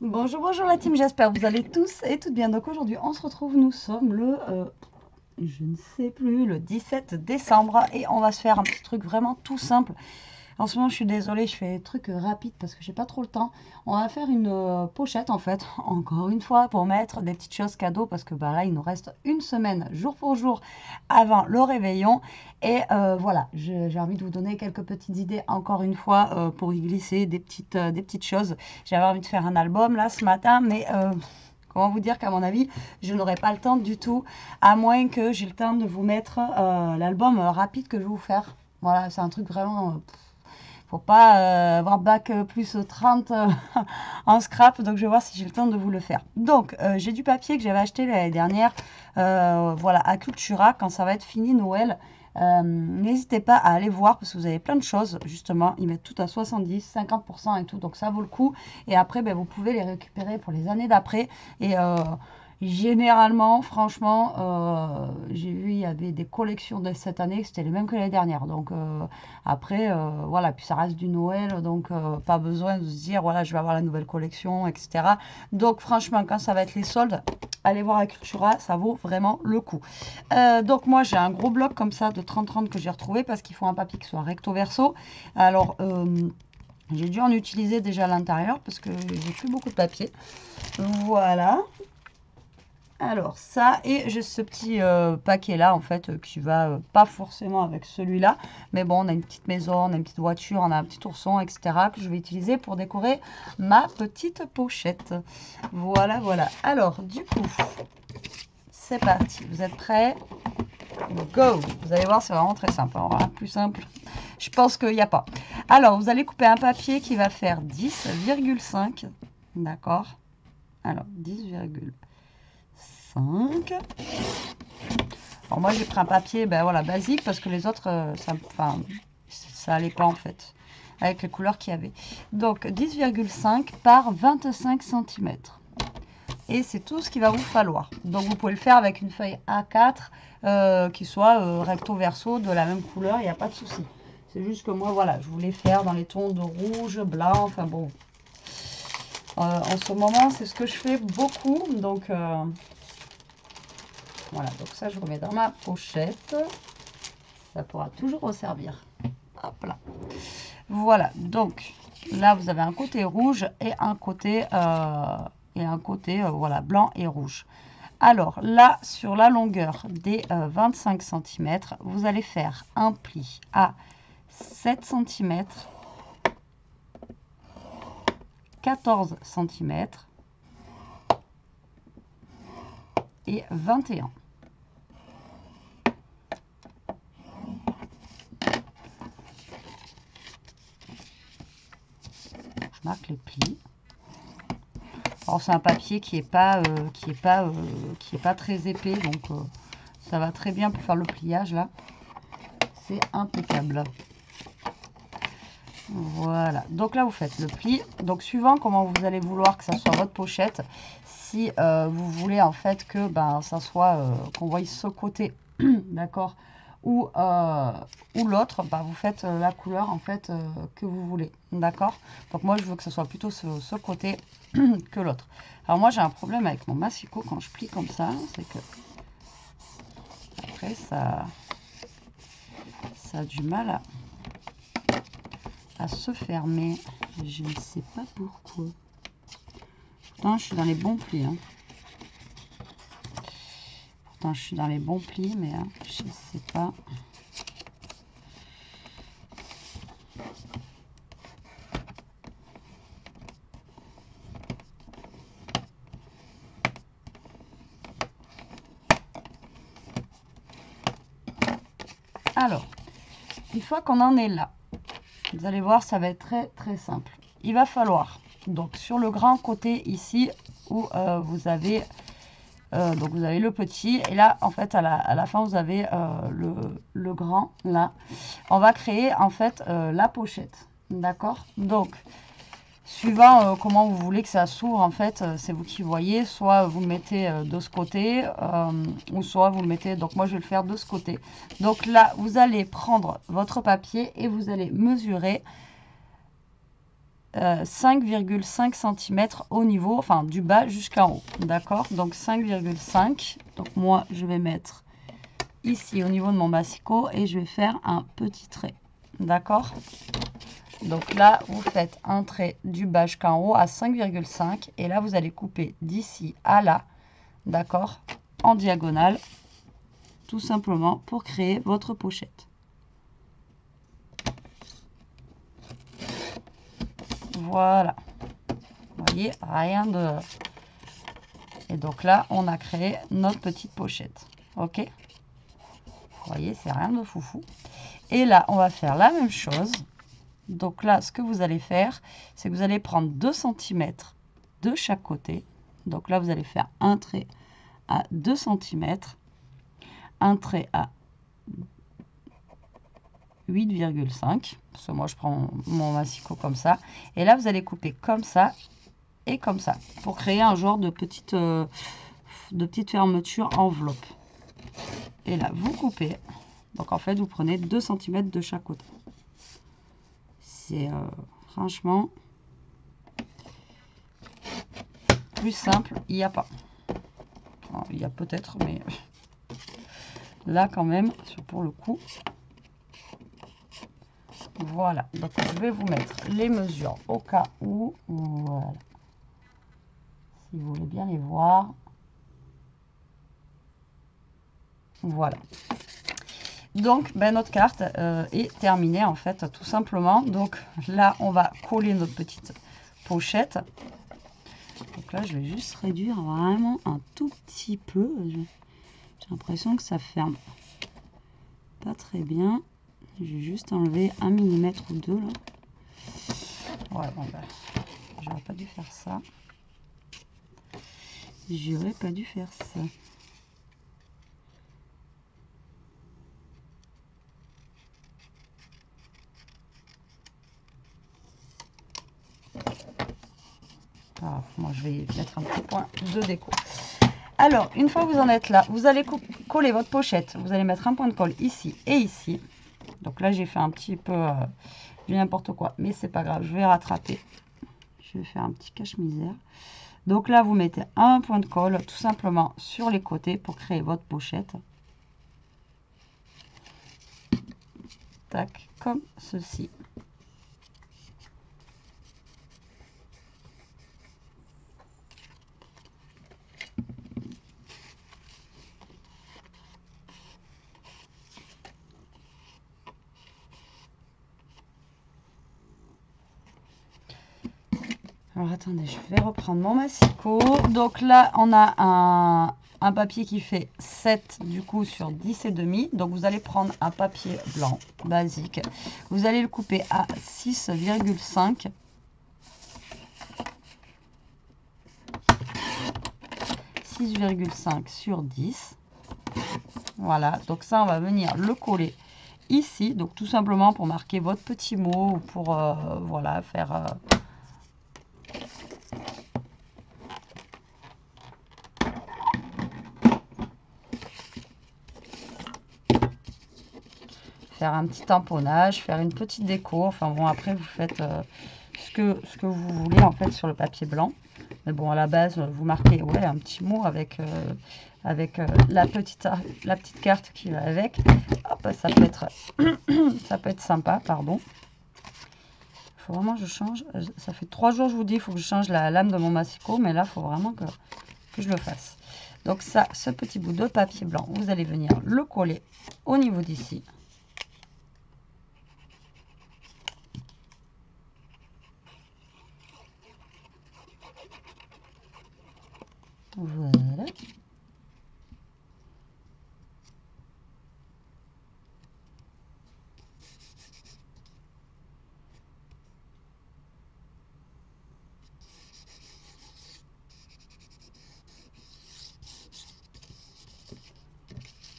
Bonjour, bonjour la team, j'espère que vous allez tous et toutes bien. Donc aujourd'hui, on se retrouve, nous sommes le, euh, je ne sais plus, le 17 décembre et on va se faire un petit truc vraiment tout simple. En ce moment, je suis désolée, je fais des trucs rapides parce que j'ai pas trop le temps. On va faire une euh, pochette en fait, encore une fois, pour mettre des petites choses cadeaux parce que bah, là, il nous reste une semaine, jour pour jour, avant le réveillon. Et euh, voilà, j'ai envie de vous donner quelques petites idées, encore une fois, euh, pour y glisser des petites, des petites choses. J'avais envie de faire un album là ce matin, mais comment vous dire qu'à mon avis, je n'aurai pas le temps du tout, à moins que j'ai le temps de vous mettre l'album rapide que je vais vous faire. Voilà, c'est un truc vraiment faut pas euh, avoir bac euh, plus 30 euh, en scrap. Donc, je vais voir si j'ai le temps de vous le faire. Donc, j'ai du papier que j'avais acheté l'année dernière. voilà, à Cultura, quand ça va être fini Noël. N'hésitez pas à aller voir parce que vous avez plein de choses. Justement, ils mettent tout à 70, 50% et tout. Donc, ça vaut le coup. Et après, ben, vous pouvez les récupérer pour les années d'après. Et Généralement, franchement, euh, j'ai vu, il y avait des collections de cette année, c'était les mêmes que l'année dernière. Donc euh, après, euh, voilà, puis ça reste du Noël, donc pas besoin de se dire, voilà, je vais avoir la nouvelle collection, etc. Donc franchement, quand ça va être les soldes, allez voir à Cultura, ça vaut vraiment le coup. donc moi, j'ai un gros bloc comme ça de 30-30 que j'ai retrouvé parce qu'il faut un papier qui soit recto verso. Alors... j'ai dû en utiliser déjà à l'intérieur parce que j'ai plus beaucoup de papier. Voilà. Alors ça, et j'ai ce petit euh, paquet là en fait euh, qui va euh, pas forcément avec celui-là. Mais bon, on a une petite maison, on a une petite voiture, on a un petit ourson, etc. que je vais utiliser pour décorer ma petite pochette. Voilà, voilà. Alors du coup, c'est parti. Vous êtes prêts? Go Vous allez voir, c'est vraiment très simple. Hein. plus simple, je pense qu'il n'y a pas. Alors, vous allez couper un papier qui va faire 10,5. D'accord? Alors, 10,5. Alors moi j'ai pris un papier ben voilà, basique parce que les autres, euh, ça, enfin, ça allait pas en fait, avec les couleurs qu'il y avait. Donc 10,5 par 25 cm. Et c'est tout ce qu'il va vous falloir. Donc vous pouvez le faire avec une feuille A4 euh, qui soit euh, recto verso de la même couleur, il n'y a pas de souci. C'est juste que moi, voilà, je voulais faire dans les tons de rouge, blanc, enfin bon. en ce moment, c'est ce que je fais beaucoup. Donc, voilà, donc ça, je remets dans ma pochette. Ça pourra toujours resservir. Hop là. Voilà, donc là, vous avez un côté rouge et un côté, euh, et un côté euh, voilà, blanc et rouge. Alors là, sur la longueur des 25 euh, cm, vous allez faire un pli à 7 cm, 14 cm, et 21. Je marque les plis. Alors c'est un papier qui est pas euh, qui est pas euh, qui est pas très épais donc euh, ça va très bien pour faire le pliage là. C'est impeccable. Voilà, donc là vous faites le pli. Donc suivant comment vous allez vouloir que ça soit votre pochette, si euh, vous voulez en fait que ben, ça soit, euh, qu'on voie ce côté, d'accord, ou, euh, ou l'autre, ben, vous faites la couleur en fait que vous voulez, d'accord Donc moi je veux que ce soit plutôt ce, côté que l'autre. Alors moi j'ai un problème avec mon massicot quand je plie comme ça, c'est que après ça, ça a du mal à se fermer. Je ne sais pas pourquoi je suis dans les bons plis. Hein. Pourtant, je suis dans les bons plis, mais hein, je ne sais pas. Alors, une fois qu'on en est là, vous allez voir, ça va être très très simple. Il va falloir donc sur le grand côté ici où euh, vous avez euh, donc vous avez le petit et là en fait à la, fin vous avez euh, le, grand là. On va créer en fait la pochette. D'accord? Donc suivant comment vous voulez que ça s'ouvre en fait c'est vous qui voyez. Soit vous le mettez de ce côté ou soit vous le mettez donc moi je vais le faire de ce côté. Donc là vous allez prendre votre papier et vous allez mesurer 5,5 cm au niveau, enfin du bas jusqu'en haut. D'accord? Donc 5,5. Donc moi, je vais mettre ici au niveau de mon massicot et je vais faire un petit trait. D'accord? Donc là, vous faites un trait du bas jusqu'en haut à 5,5 et là, vous allez couper d'ici à là, d'accord? En diagonale, tout simplement pour créer votre pochette. Voilà. Vous voyez, rien de... Et donc là, on a créé notre petite pochette. Ok Vous voyez, c'est rien de foufou. Et là, on va faire la même chose. Donc là, ce que vous allez faire, c'est que vous allez prendre 2 cm de chaque côté. Donc là, vous allez faire un trait à 2 cm, un trait à 8,5 parce que moi je prends mon massicot comme ça. Et là vous allez couper comme ça et comme ça. Pour créer un genre de petite euh, de petite fermeture enveloppe. Et là vous coupez. Donc en fait vous prenez 2 cm de chaque côté. C'est euh, franchement plus simple il n'y a pas. Il y a peut-être mais là quand même pour le coup voilà, donc je vais vous mettre les mesures au cas où. Voilà. Si vous voulez bien les voir. Voilà. Donc, ben, notre carte euh, est terminée en fait, tout simplement. Donc là, on va coller notre petite pochette. Donc là, je vais juste réduire vraiment un tout petit peu. J'ai l'impression que ça ferme pas très bien. J'ai juste enlevé un millimètre ou deux là. Ouais, bon bah, j'aurais pas dû faire ça. J'aurais pas dû faire ça. Ah, moi je vais mettre un petit point de déco. Alors, une fois que vous en êtes là, vous allez coller votre pochette. Vous allez mettre un point de colle ici et ici. Donc là, j'ai fait un petit peu euh, n'importe quoi, mais c'est pas grave, je vais rattraper. Je vais faire un petit cache-misère. Donc là, vous mettez un point de colle tout simplement sur les côtés pour créer votre pochette. Tac, comme ceci. Alors attendez, je vais reprendre mon massicot. Donc là, on a un, papier qui fait 7 du coup sur 10 et demi. Donc vous allez prendre un papier blanc basique. Vous allez le couper à 6,5. 6,5 sur 10. Voilà, donc ça, on va venir le coller ici. Donc tout simplement pour marquer votre petit mot ou pour euh, voilà, faire... Euh, faire un petit tamponnage, faire une petite déco. Enfin bon, après vous faites euh, ce, que, ce que vous voulez en fait sur le papier blanc. Mais bon, à la base, vous marquez ouais, un petit mot avec, euh, avec euh, la, petite, la petite carte qui va avec. Hop, ça peut être, ça peut être sympa, pardon. Il faut vraiment que je change. Ça fait trois jours, je vous dis, il faut que je change la lame de mon massicot. Mais là, il faut vraiment que, que je le fasse. Donc ça, ce petit bout de papier blanc, vous allez venir le coller au niveau d'ici. Voilà.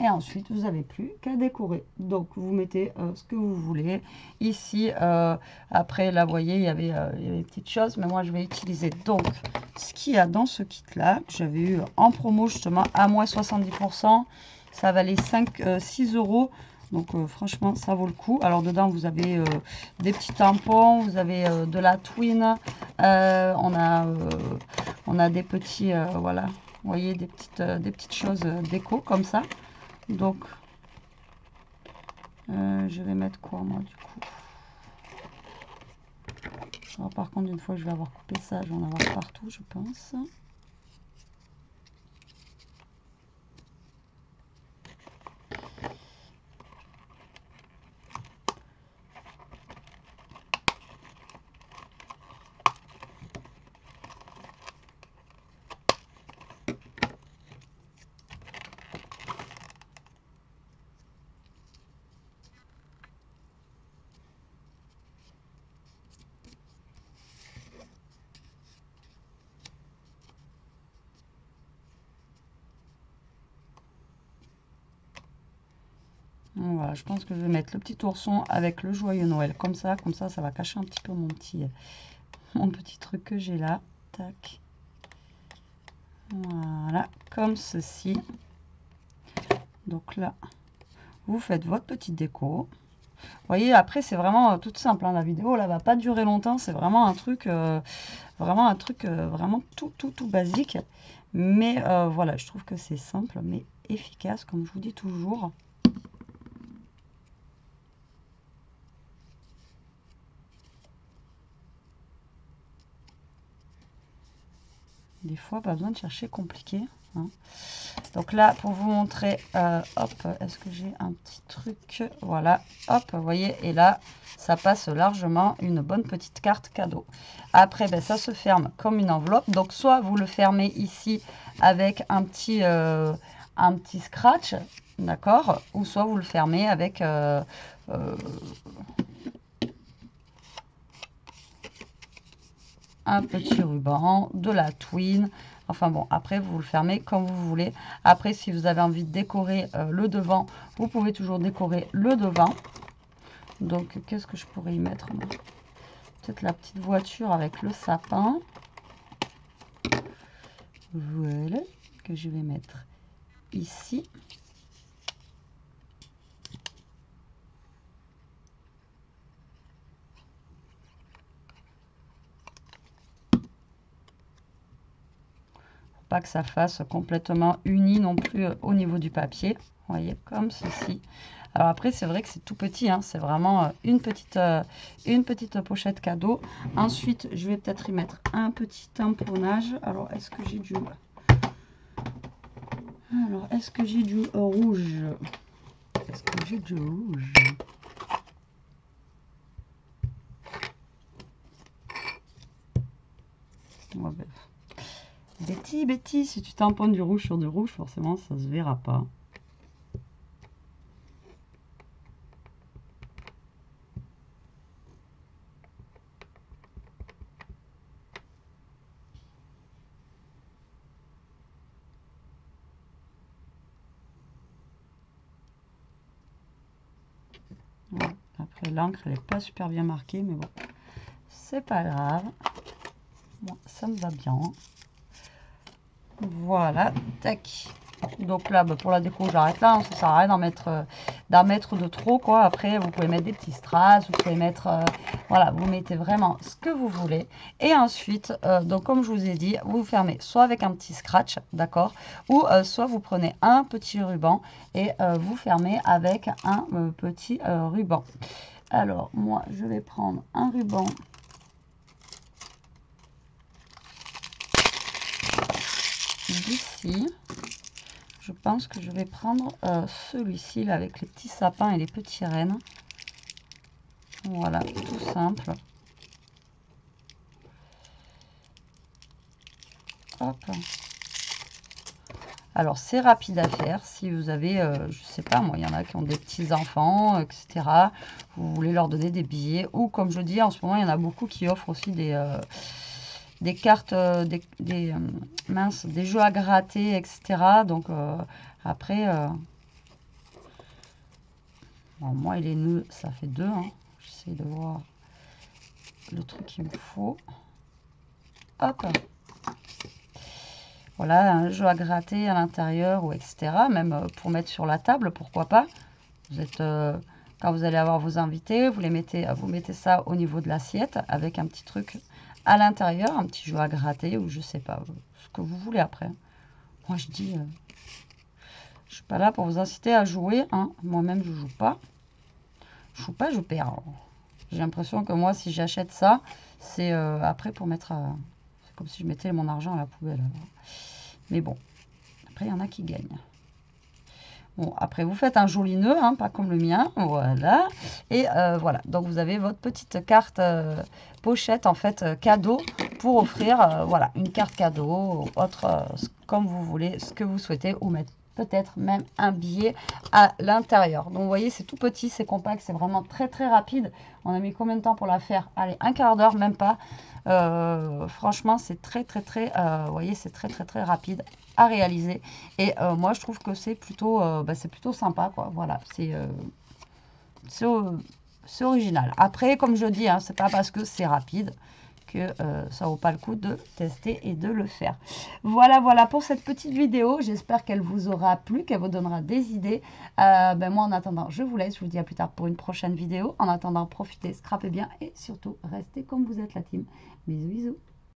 Et ensuite, vous n'avez plus qu'à décorer. Donc, vous mettez euh, ce que vous voulez. Ici, euh, après, là, vous voyez, il y, avait, euh, il y avait des petites choses. Mais moi, je vais utiliser donc ce qu'il y a dans ce kit-là, j'avais eu en promo justement à moins 70%. Ça valait 5, 6 euros Donc franchement, ça vaut le coup. Alors dedans, vous avez des petits tampons, vous avez de la twin, on, a, on a des petits, voilà, vous voyez, des petites, des petites choses déco comme ça. Donc, je vais mettre quoi moi du coup? Alors, Par contre, une fois que je vais avoir coupé ça, je vais en avoir partout, je pense. Voilà, je pense que je vais mettre le petit ourson avec le joyeux Noël. Comme ça, comme ça, ça va cacher un petit peu mon petit, mon petit truc que j'ai là. Tac. Voilà, comme ceci. Donc là, vous faites votre petite déco. Vous voyez, après, c'est vraiment euh, tout simple. Hein. la vidéo, là, va pas durer longtemps. C'est vraiment un truc, euh, vraiment un truc, euh, vraiment tout, tout, tout basique. Mais voilà, je trouve que c'est simple, mais efficace, comme je vous dis toujours. Des fois, pas besoin de chercher compliqué. Hein. Donc là, pour vous montrer, euh, hop, est-ce que j'ai un petit truc? Voilà, hop, vous voyez, et là, ça passe largement une bonne petite carte cadeau. Après, ben, ça se ferme comme une enveloppe. Donc, soit vous le fermez ici avec un petit, euh, un petit scratch, d'accord Ou soit vous le fermez avec... Euh, un petit ruban, de la twine. Enfin bon, après, vous le fermez comme vous voulez. Après, si vous avez envie de décorer euh, le devant, vous pouvez toujours décorer le devant. Donc, qu'est-ce que je pourrais y mettre Peut-être la petite voiture avec le sapin. Voilà, que je vais mettre ici. Pas que ça fasse complètement uni non plus euh, au niveau du papier. Voyez, comme ceci. Alors après, c'est vrai que c'est tout petit, hein. c'est vraiment euh, une petite, euh, une petite pochette cadeau. Ensuite, je vais peut-être y mettre un petit tamponnage. Alors, est-ce que j'ai du... Alors, est-ce que j'ai du rouge? Est-ce que j'ai du rouge? Betty, Betty, si tu tamponnes du rouge sur du rouge, forcément, ça se verra pas. Après, l'encre, elle n'est pas super bien marquée, mais bon, c'est pas grave. Ça me va bien. Voilà, tac. Donc là, bah, pour la déco, j'arrête là. Hein, ça sert à rien d'en mettre, euh, mettre de trop, quoi. Après, vous pouvez mettre des petits strass, vous pouvez mettre... Euh, voilà, vous mettez vraiment ce que vous voulez. Et ensuite, euh, donc comme je vous ai dit, vous fermez soit avec un petit scratch, d'accord Ou soit vous prenez un petit ruban et vous fermez avec un petit ruban. Alors, moi, je vais prendre un ruban d'ici, je pense que je vais prendre euh, celui-ci avec les petits sapins et les petits rennes. Voilà, tout simple. Hop. Alors, c'est rapide à faire. Si vous avez, euh, je sais pas, moi, il y en a qui ont des petits-enfants, etc. Vous voulez leur donner des billets. Ou, comme je dis, en ce moment, il y en a beaucoup qui offrent aussi des... Euh, des cartes, euh, des, euh, minces, des jeux à gratter, etc. Donc euh, après, moi et les nœuds, ça fait deux. Hein. J'essaie de voir le truc qu'il me faut. Hop. Voilà, un jeu à gratter à l'intérieur ou etc. Même pour mettre sur la table, pourquoi pas. Vous êtes, quand vous allez avoir vos invités, vous les mettez, vous mettez ça au niveau de l'assiette avec un petit truc à l'intérieur, un petit jeu à gratter ou je sais pas, ce que vous voulez après. Moi je dis, je suis pas là pour vous inciter à jouer, hein. moi-même je joue pas. Je joue pas, je perds. J'ai l'impression que moi, si j'achète ça, c'est euh, après pour mettre... c'est comme si je mettais mon argent à la poubelle. Mais bon, après, il y en a qui gagnent. Bon, après, vous faites un joli nœud, hein, pas comme le mien. Voilà. Et euh, voilà, donc vous avez votre petite carte euh, pochette, en fait, cadeau pour offrir, voilà, une carte cadeau, autre, comme vous voulez, ce que vous souhaitez, ou mettre peut-être même un billet à l'intérieur. Donc vous voyez, c'est tout petit, c'est compact, c'est vraiment très très rapide. On a mis combien de temps pour la faire? Allez, un quart d'heure, même pas. Euh, franchement, c'est très très très, euh, vous voyez, c'est très très très rapide à réaliser. Et euh, moi, je trouve que c'est plutôt, bah, c'est plutôt sympa, quoi. Voilà, c'est c'est original. Après, comme je dis, hein, c'est pas parce que c'est rapide que euh, ça vaut pas le coup de tester et de le faire. Voilà, voilà pour cette petite vidéo. J'espère qu'elle vous aura plu, qu'elle vous donnera des idées. Euh, ben moi, en attendant, je vous laisse. Je vous dis à plus tard pour une prochaine vidéo. En attendant, profitez, scrapez bien et surtout, restez comme vous êtes la team. Bisous, bisous.